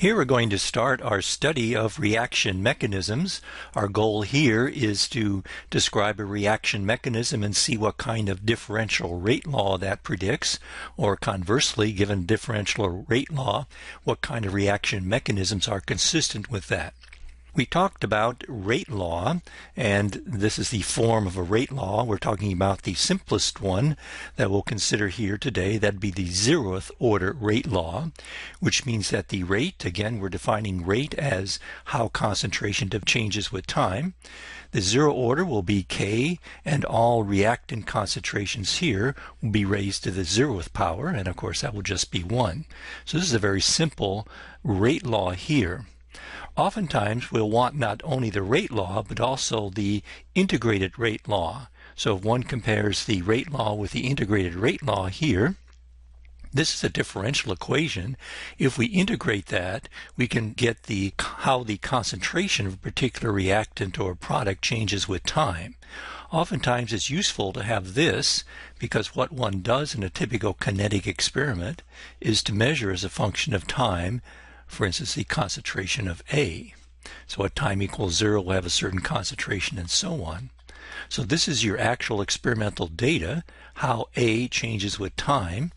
Here we're going to start our study of reaction mechanisms. Our goal here is to describe a reaction mechanism and see what kind of differential rate law that predicts, or conversely, given differential rate law, what kind of reaction mechanisms are consistent with that. We talked about rate law, and this is the form of a rate law. We're talking about the simplest one that we'll consider here today. That'd be the zeroth order rate law, which means that the rate, again, we're defining rate as how concentration changes with time. The zero order will be K, and all reactant concentrations here will be raised to the zeroth power, and of course that will just be 1. So this is a very simple rate law here oftentimes we'll want not only the rate law, but also the integrated rate law. So if one compares the rate law with the integrated rate law here, this is a differential equation. If we integrate that, we can get the how the concentration of a particular reactant or product changes with time. Oftentimes it's useful to have this because what one does in a typical kinetic experiment is to measure as a function of time for instance, the concentration of A. So at time equals zero, we'll have a certain concentration and so on. So this is your actual experimental data, how A changes with time,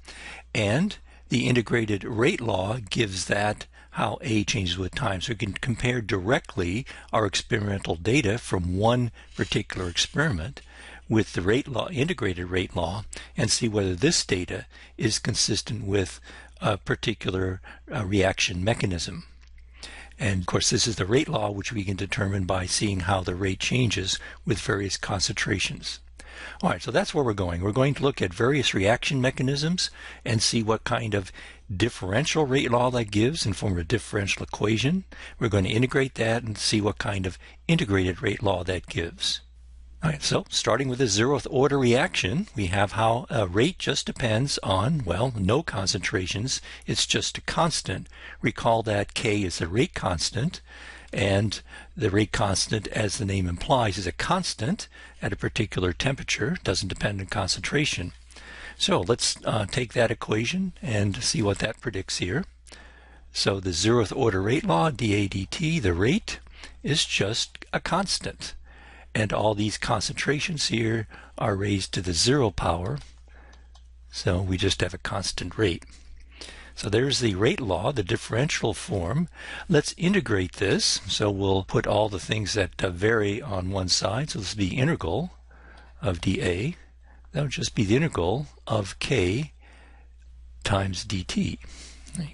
and the integrated rate law gives that how A changes with time. So we can compare directly our experimental data from one particular experiment with the rate law, integrated rate law, and see whether this data is consistent with a particular uh, reaction mechanism. And of course, this is the rate law, which we can determine by seeing how the rate changes with various concentrations. All right, so that's where we're going. We're going to look at various reaction mechanisms and see what kind of differential rate law that gives in form of a differential equation. We're going to integrate that and see what kind of integrated rate law that gives. All right, so starting with a zeroth order reaction, we have how a rate just depends on, well, no concentrations. It's just a constant. Recall that K is the rate constant, and the rate constant, as the name implies, is a constant at a particular temperature. doesn't depend on concentration. So let's uh, take that equation and see what that predicts here. So the zeroth order rate law, dA dt, the rate, is just a constant and all these concentrations here are raised to the zero power so we just have a constant rate so there's the rate law, the differential form. Let's integrate this. So we'll put all the things that uh, vary on one side. So this will be integral of dA. That would just be the integral of k times dt.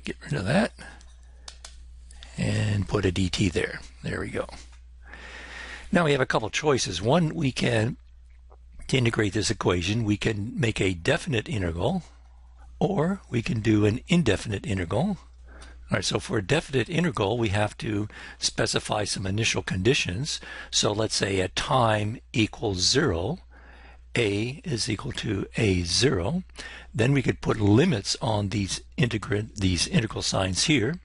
Get rid of that and put a dt there. There we go. Now we have a couple choices. One, we can, to integrate this equation, we can make a definite integral, or we can do an indefinite integral. All right, so for a definite integral, we have to specify some initial conditions. So let's say at time equals zero, a is equal to a0. Then we could put limits on these integrant these integral signs here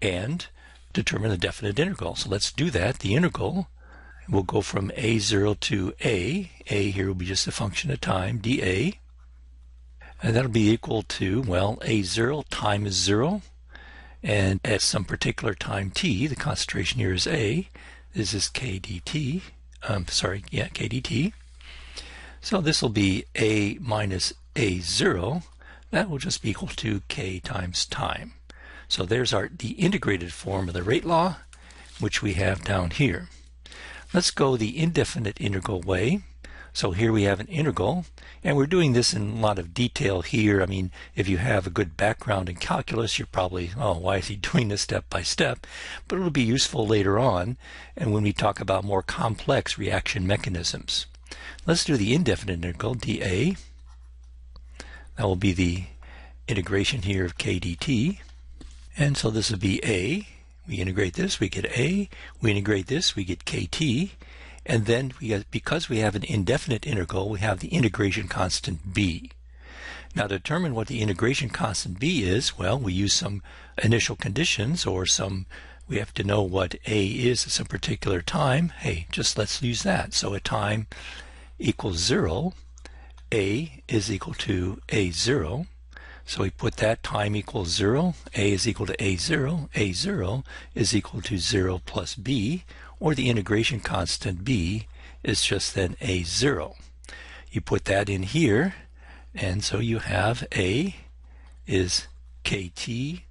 and determine the definite integral. So let's do that. The integral We'll go from a0 to a. a here will be just a function of time, dA. And that'll be equal to, well, a0, time is 0. And at some particular time t, the concentration here is a. This is k dt. Um, sorry, yeah, k dt. So this will be a minus a0. That will just be equal to k times time. So there's our the integrated form of the rate law, which we have down here. Let's go the indefinite integral way. So here we have an integral, and we're doing this in a lot of detail here. I mean, if you have a good background in calculus, you're probably, oh, why is he doing this step by step? But it'll be useful later on, and when we talk about more complex reaction mechanisms. Let's do the indefinite integral, dA. That will be the integration here of k dt. And so this will be a we integrate this, we get A. We integrate this, we get KT. And then we because we have an indefinite integral, we have the integration constant B. Now to determine what the integration constant B is, well, we use some initial conditions or some, we have to know what A is at some particular time. Hey, just let's use that. So at time equals zero, A is equal to A0. So we put that time equals 0, a is equal to a0, a0 is equal to 0 plus b, or the integration constant b is just then a0. You put that in here, and so you have a is kt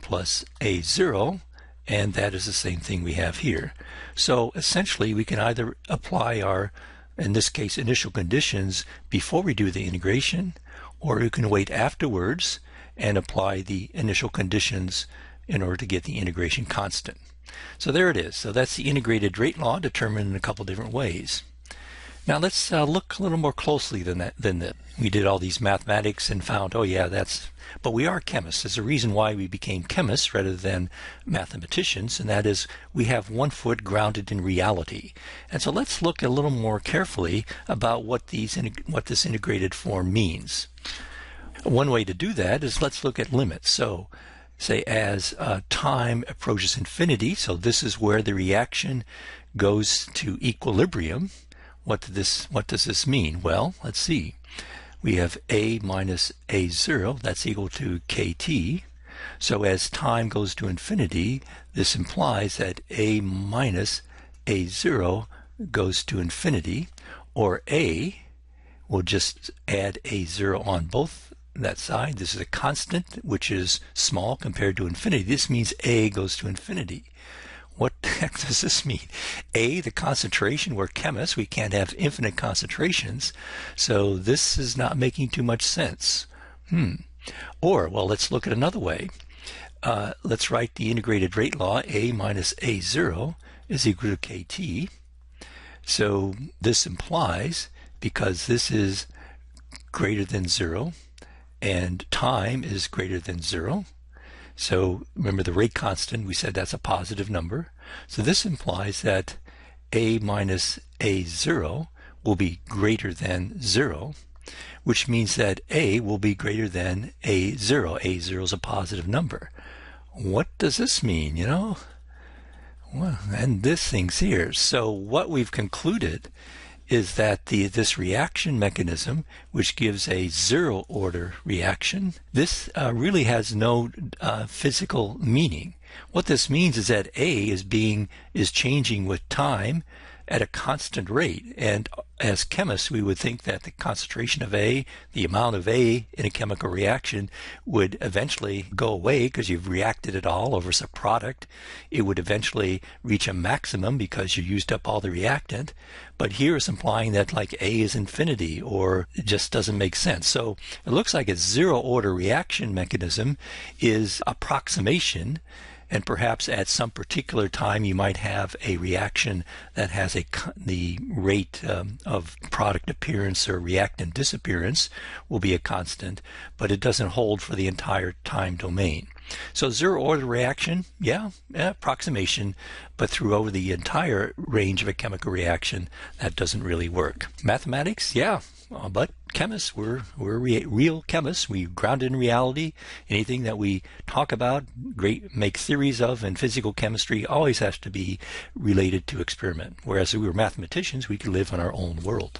plus a0, and that is the same thing we have here. So essentially we can either apply our, in this case, initial conditions before we do the integration, or you can wait afterwards and apply the initial conditions in order to get the integration constant. So there it is. So that's the integrated rate law determined in a couple different ways. Now let's uh, look a little more closely than that. Than that. We did all these mathematics and found, oh yeah, that's. But we are chemists. There's a reason why we became chemists rather than mathematicians, and that is we have one foot grounded in reality. And so let's look a little more carefully about what these what this integrated form means. One way to do that is let's look at limits. So say as uh, time approaches infinity, so this is where the reaction goes to equilibrium what this what does this mean? Well, let's see. We have a minus a0, that's equal to kt. So as time goes to infinity, this implies that a minus a0 goes to infinity, or a we'll just add a0 on both that side. This is a constant, which is small compared to infinity. This means a goes to infinity. What the heck does this mean? A, the concentration, we're chemists, we can't have infinite concentrations, so this is not making too much sense. Hmm. Or, well, let's look at another way. Uh, let's write the integrated rate law, A minus A0 is equal to KT. So this implies, because this is greater than zero, and time is greater than zero, so remember the rate constant, we said that's a positive number. So this implies that a minus a0 will be greater than 0, which means that a will be greater than a0. a0 is a positive number. What does this mean, you know? Well, and this thing's here. So what we've concluded is that the this reaction mechanism, which gives a zero order reaction, this uh, really has no uh, physical meaning. What this means is that A is being is changing with time at a constant rate. And as chemists, we would think that the concentration of A, the amount of A in a chemical reaction would eventually go away because you've reacted it all over some product. It would eventually reach a maximum because you used up all the reactant. But here it's implying that like A is infinity or it just doesn't make sense. So it looks like a zero order reaction mechanism is approximation and perhaps at some particular time you might have a reaction that has a the rate um, of product appearance or reactant disappearance will be a constant, but it doesn't hold for the entire time domain. So zero order reaction, yeah, yeah, approximation, but through over the entire range of a chemical reaction, that doesn't really work. Mathematics, yeah, uh, but chemists, we're we're re- real chemists. We ground in reality. Anything that we talk about, great make theories of in physical chemistry always has to be related to experiment. Whereas if we were mathematicians, we could live in our own world.